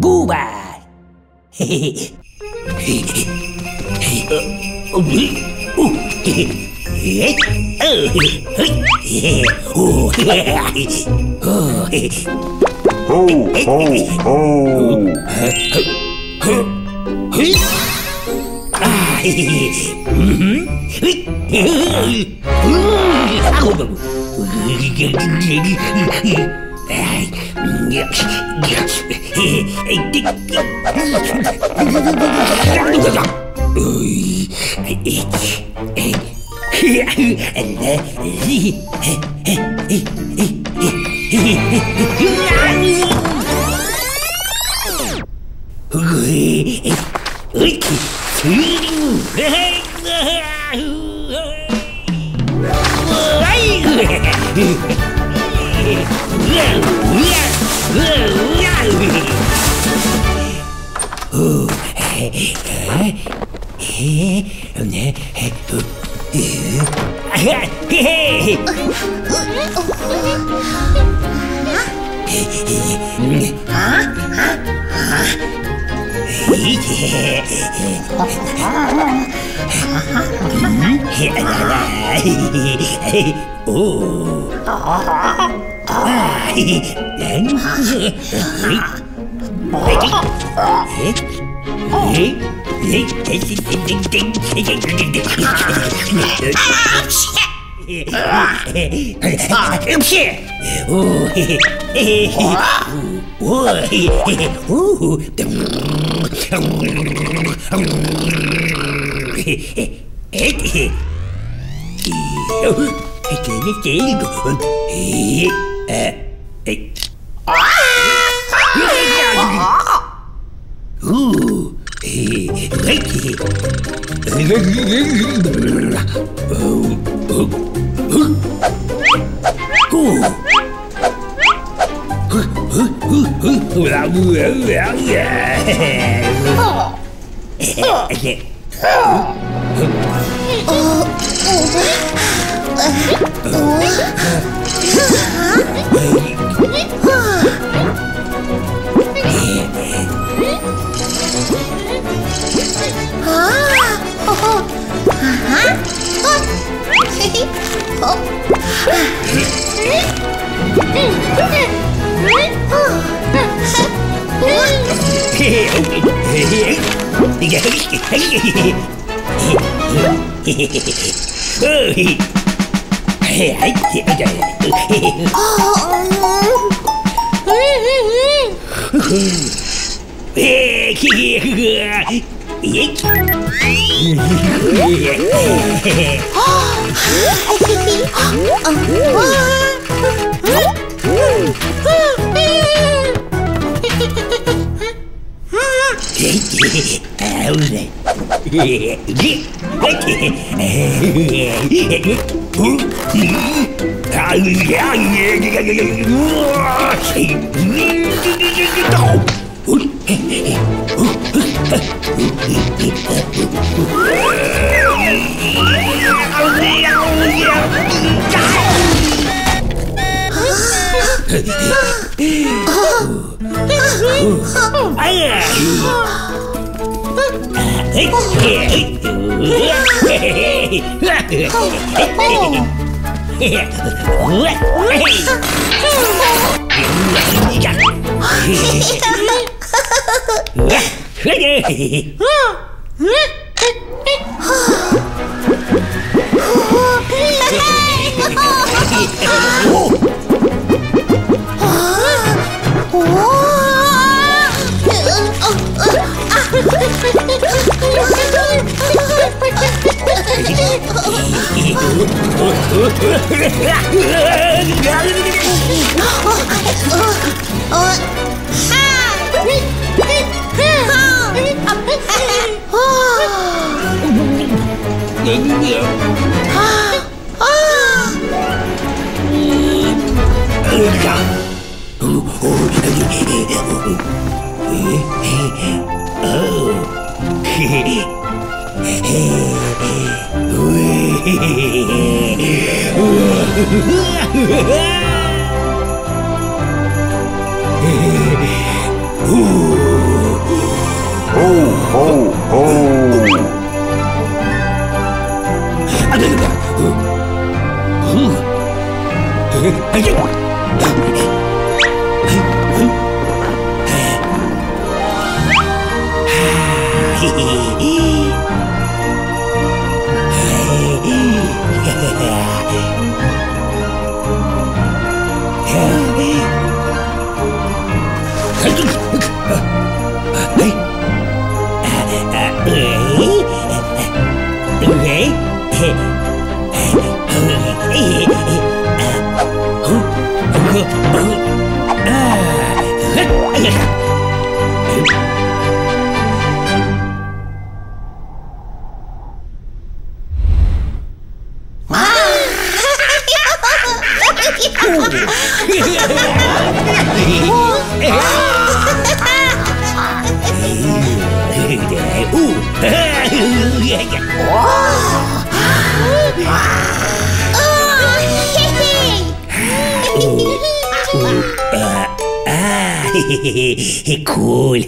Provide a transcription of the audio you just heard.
Bubar. Ho, ho, ho. Ah, mm-hmm. Yeah! Oh. chỉ còn Ooh. Oh. Oh! 아 예. Oh! 으야. あ Tanyakan. Oh. oh, oh. cool